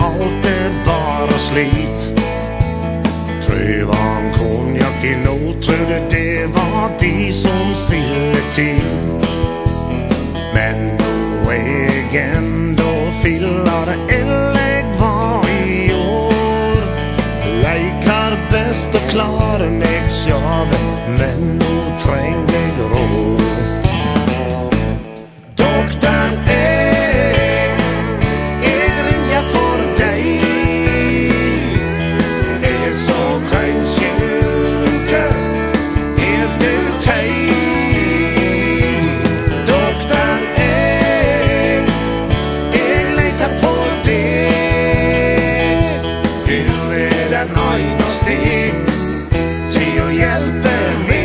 Alt er bare slit. Prøv en konjakk i nå, trodde det var de som silde til. Men nå er jeg enda fillere enn jeg var i år. Leikar best å klare meg sjave, men nå trenger jeg råd. siguiente mí.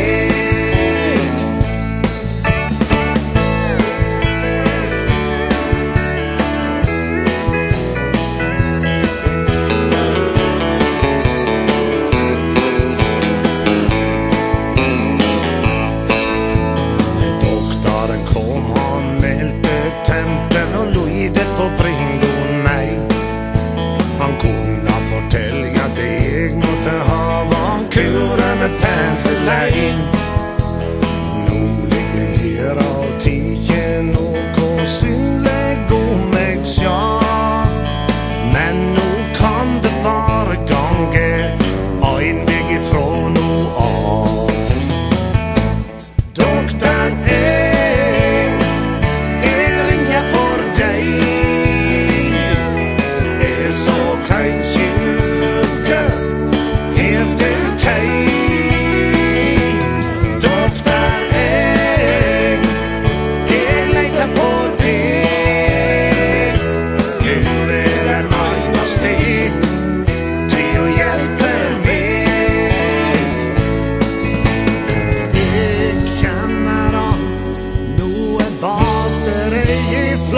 Doktorn kom dancing light.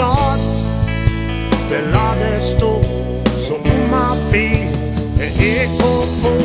Batteriet flatt. Det la det stå som om at vi er att.